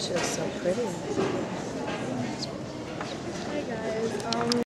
She looks so pretty.